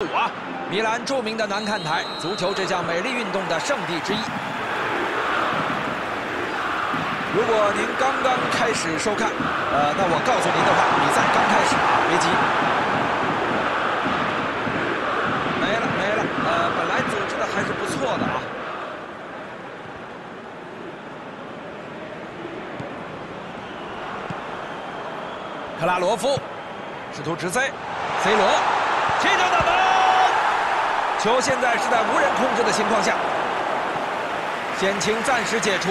五啊，米兰著名的南看台，足球这项美丽运动的圣地之一。如果您刚刚开始收看，呃，那我告诉您的话，比赛刚开始啊，别急。没了没了，呃，本来组织的还是不错的啊。克拉罗夫试图直塞，C 罗踢球打门，球现在是在无人控制的情况下，险情暂时解除。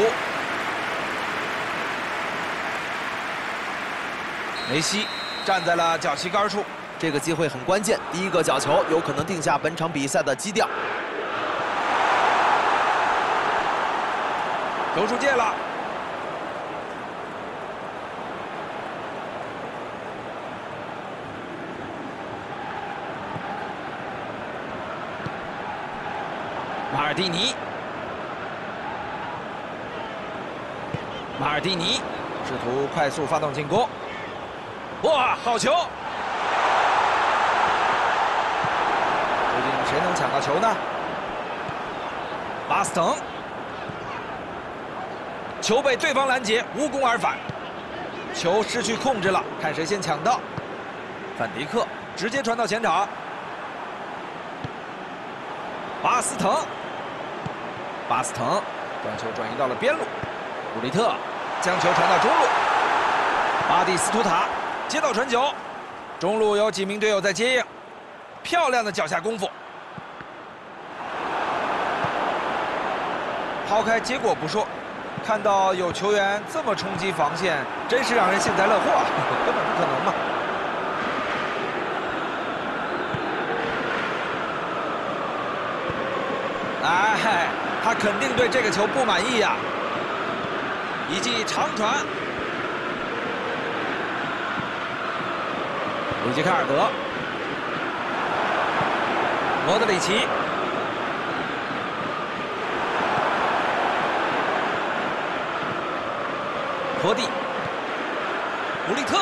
梅西站在了脚旗杆处，这个机会很关键，第一个角球有可能定下本场比赛的基调。球出界了。蒂尼，马尔蒂尼试图快速发动进攻。哇，好球！究竟谁能抢到球呢？巴斯滕，球被对方拦截，无功而返。球失去控制了，看谁先抢到。范迪克直接传到前场。巴斯滕，巴斯滕将球转移到了边路。古利特将球传到中路。巴蒂斯图塔。接到传球，中路有几名队友在接应，漂亮的脚下功夫。抛开结果不说，看到有球员这么冲击防线，真是让人幸灾乐祸啊！根本不可能嘛！哎，他肯定对这个球不满意呀！一记长传。里吉卡尔德，莫德里奇，托蒂，古利特，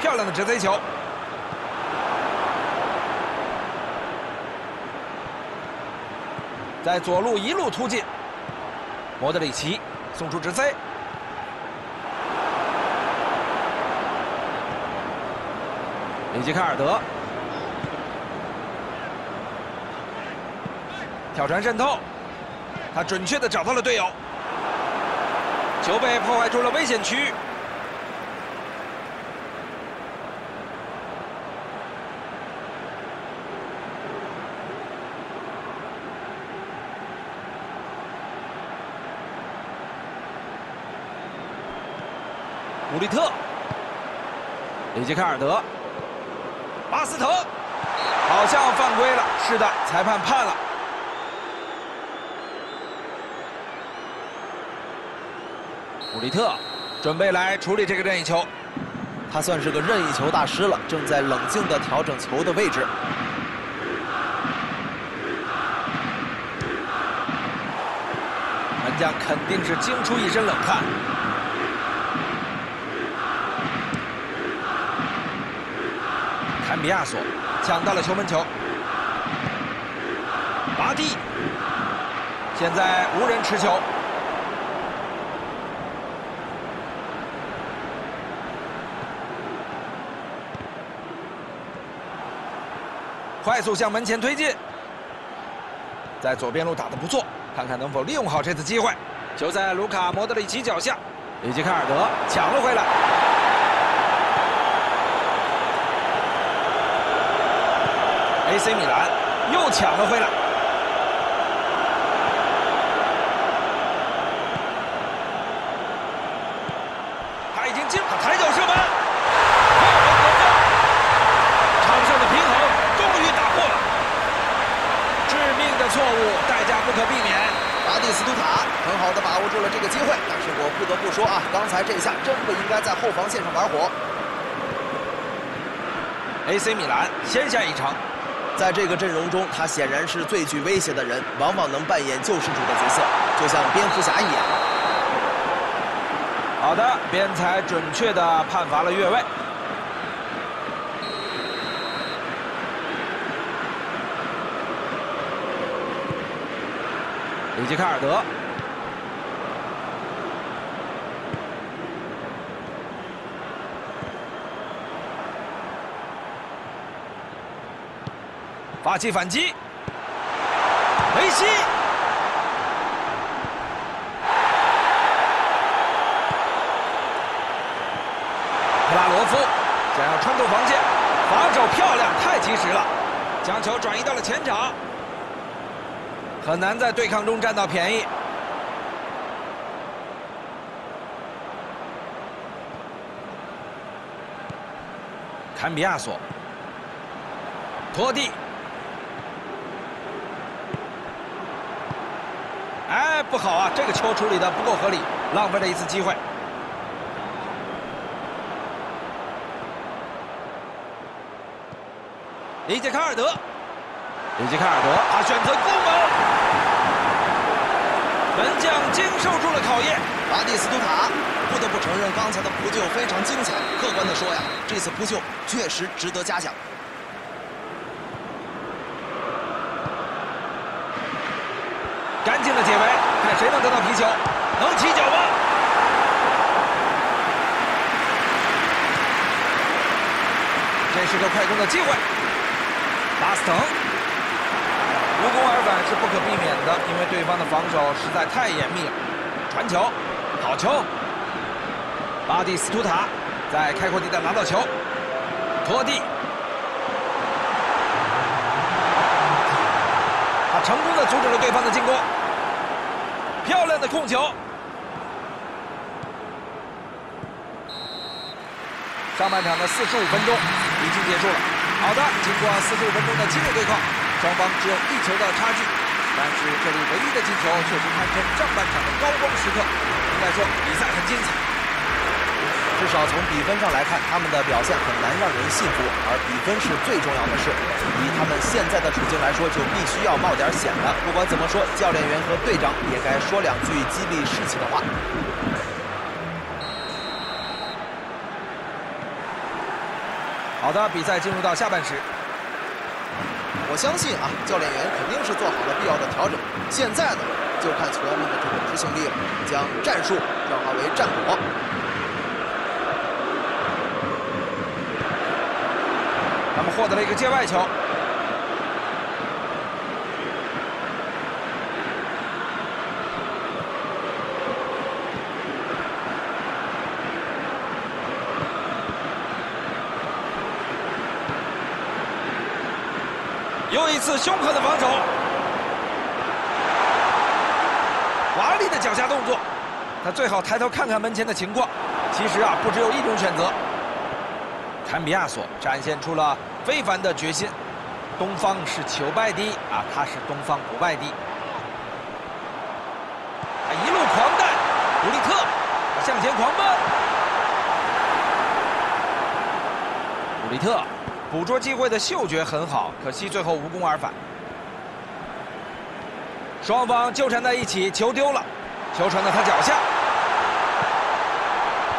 漂亮的直塞球，在左路一路突进，莫德里奇送出直塞。里吉卡尔德跳传渗透，他准确的找到了队友，球被破坏出了危险区域。利特，里吉卡尔德。巴斯滕好像犯规了，是的，裁判判了。古利特准备来处理这个任意球，他算是个任意球大师了，正在冷静地调整球的位置。门将肯定是惊出一身冷汗。坎比亚索抢到了球门球，巴蒂现在无人持球，快速向门前推进，在左边路打得不错，看看能否利用好这次机会。球在卢卡莫德里奇脚下，里吉卡尔德抢了回来。AC 米兰又抢了回来，他已经进了抬脚射门，场上的平衡终于打破了，致命的错误，代价不可避免。巴蒂斯图塔很好的把握住了这个机会，但是我不得不说啊，刚才这下真不应该在后防线上玩火。AC 米兰先下一城。在这个阵容中，他显然是最具威胁的人，往往能扮演救世主的角色，就像蝙蝠侠一样。好的，边裁准确的判罚了越位。里吉卡尔德发起反击，梅西，克拉罗夫想要穿透防线，防守漂亮，太及时了，将球转移到了前场。很难在对抗中占到便宜。坎比亚索，托蒂，哎，不好啊！这个球处理的不够合理，浪费了一次机会。里杰卡尔德。里杰卡尔德，他选择攻门，门将经受住了考验。巴蒂斯图塔不得不承认，刚才的扑救非常精彩。客观的说呀，这次扑救确实值得嘉奖。干净的解围，看谁能得到皮球，能起脚吗？这是个快攻的机会，巴斯滕。无功而返是不可避免的，因为对方的防守实在太严密了。传球，好球！巴蒂斯图塔在开阔地带拿到球，托蒂，他成功的阻止了对方的进攻。漂亮的控球！上半场的四十五分钟已经结束了。好的，经过四十五分钟的激烈对抗。双方只有一球的差距，但是这里唯一的进球却是堪称上半场的高光时刻。应该说比赛很精彩，至少从比分上来看，他们的表现很难让人信服。而比分是最重要的事，以他们现在的处境来说，就必须要冒点险了。不管怎么说，教练员和队长也该说两句激励士气的话。好的，比赛进入到下半时。我相信啊，教练员肯定是做好了必要的调整。现在呢，就看球员们的这个执行力了，将战术转化为战果。他们获得了一个界外球。又一次凶狠的防守，华丽的脚下动作，他最好抬头看看门前的情况。其实啊，不只有一种选择。坎比亚索展现出了非凡的决心。东方是求败的啊，他是东方不败的。他一路狂带，古利特向前狂奔，古利特。捕捉机会的嗅觉很好，可惜最后无功而返。双方纠缠在一起，球丢了，球传到他脚下，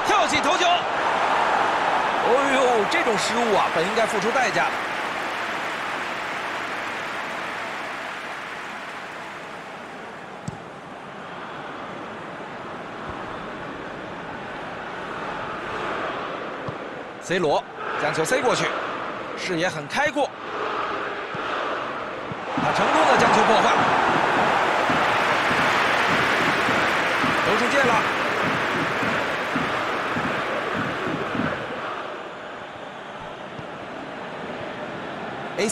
跳起头球。哦呦，这种失误啊，本应该付出代价的。C 罗将球塞过去。视野很开阔，他成功的将球破坏，球出界了。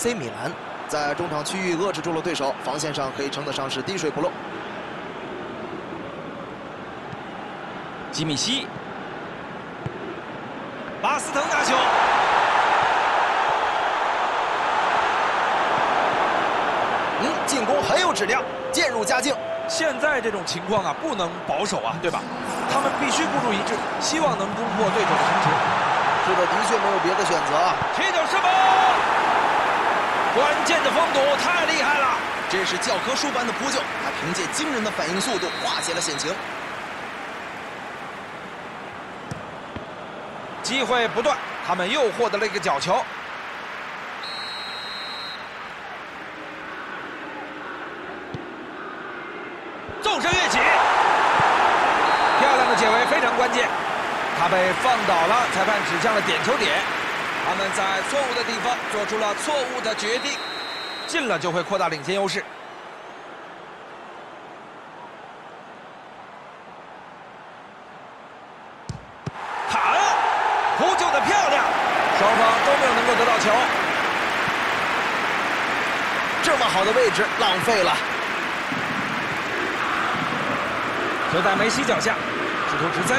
AC 米兰在中场区域遏制住了对手，防线上可以称得上是滴水不漏。吉米西，巴斯滕拿球。嗯进攻很有质量，渐入佳境。现在这种情况啊，不能保守啊，对吧？他们必须孤注一掷，希望能攻破对手的城池。是的，的确没有别的选择。踢脚射门，关键的封堵太厉害了！这是教科书般的扑救，他凭借惊人的反应速度化解了险情。机会不断，他们又获得了一个角球。纵身跃起，漂亮的解围，非常关键。他被放倒了，裁判指向了点球点。他们在错误的地方做出了错误的决定，进了就会扩大领先优势。好扑救的漂亮，双方都没有能够得到球。这么好的位置浪费了。球在梅西脚下，试图直塞。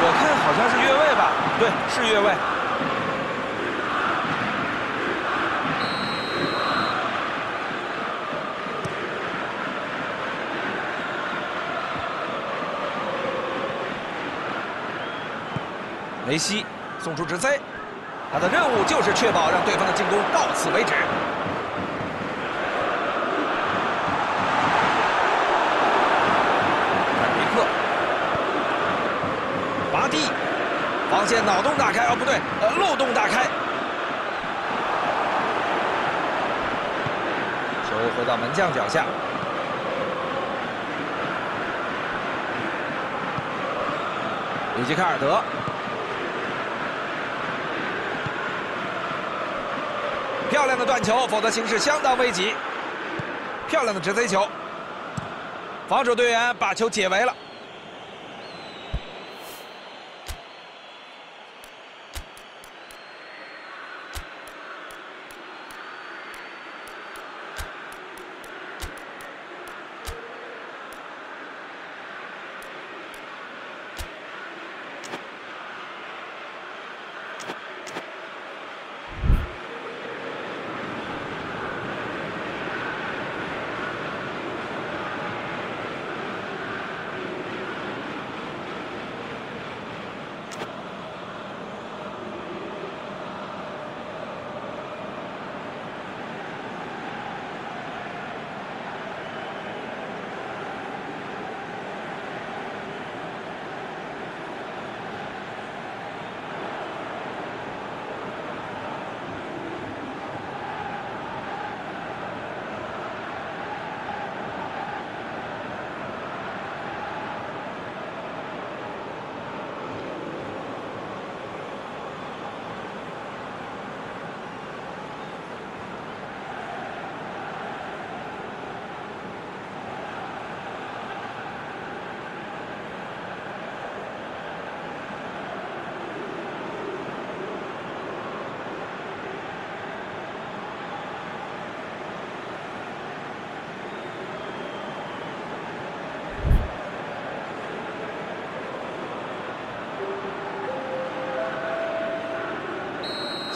我看好像是越位吧？对，是越位。梅西送出直塞，他的任务就是确保让对方的进攻到此为止。坎皮克，拔蒂，防线脑洞大开，哦不对，呃漏洞大开。球回到门将脚下，里吉卡尔德。漂亮的断球，否则形势相当危急。漂亮的直塞球，防守队员把球解围了。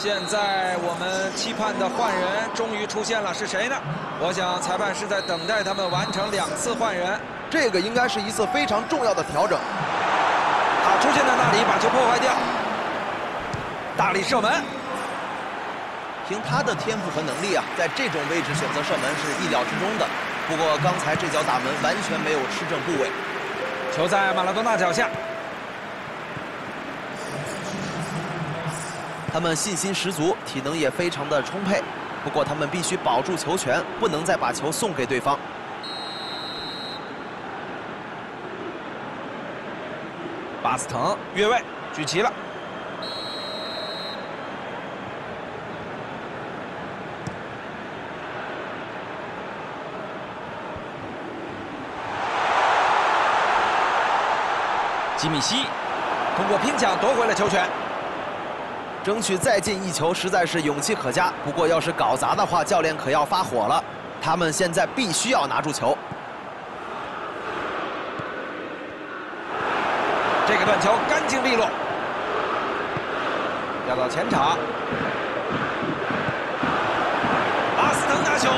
现在我们期盼的换人终于出现了，是谁呢？我想裁判是在等待他们完成两次换人。这个应该是一次非常重要的调整。他出现在那里，把球破坏掉。大力射门，凭他的天赋和能力啊，在这种位置选择射门是意料之中的。不过刚才这脚打门完全没有吃正部位。球在马拉多纳脚下。他们信心十足，体能也非常的充沛。不过他们必须保住球权，不能再把球送给对方。巴斯滕越位，举旗了。吉米西通过拼抢夺回了球权。争取再进一球，实在是勇气可嘉。不过，要是搞砸的话，教练可要发火了。他们现在必须要拿住球。这个断球干净利落，要到前场。巴斯滕拿球，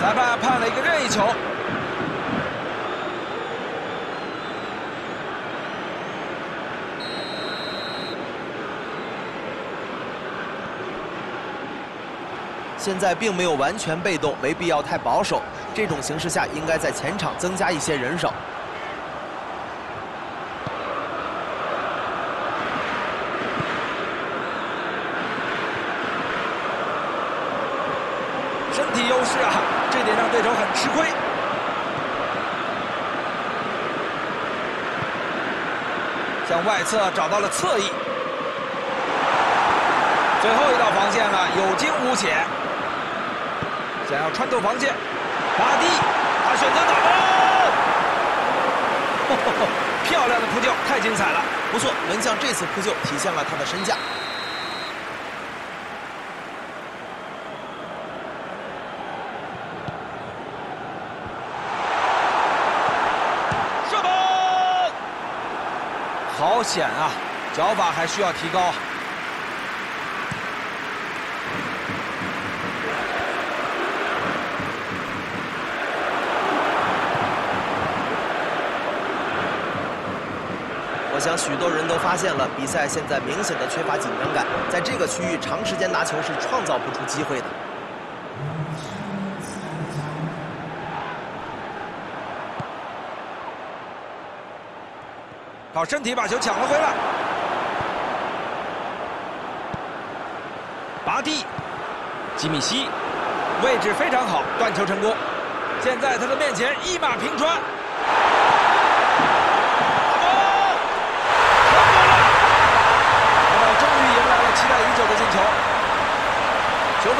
裁判判了一个任意球。现在并没有完全被动，没必要太保守。这种形势下，应该在前场增加一些人手。身体优势啊，这点让对手很吃亏。向外侧找到了侧翼，最后一道防线了，有惊无险。想要穿透防线，巴蒂，他选择打门，漂亮的扑救，太精彩了，不错，门将这次扑救体现了他的身价。射门好险啊！脚法还需要提高。我想许多人都发现了，比赛现在明显的缺乏紧张感，在这个区域长时间拿球是创造不出机会的。靠身体把球抢了回来，拔地，吉米西，位置非常好，断球成功。现在他的面前一马平川，成功了！他们终于迎来了期待已久的进球，球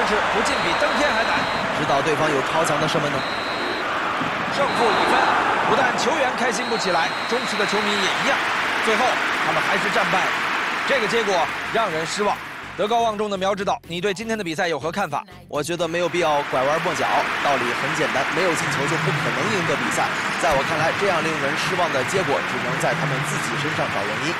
门近在咫尺，不进比登天还难。知道对方有超强的射门能力，胜负已分。不但球员开心不起来，忠实的球迷也一样。最后，他们还是战败了，这个结果让人失望。德高望重的苗指导，你对今天的比赛有何看法？我觉得没有必要拐弯抹角，道理很简单，没有进球就不可能赢得比赛。在我看来，这样令人失望的结果，只能在他们自己身上找原因。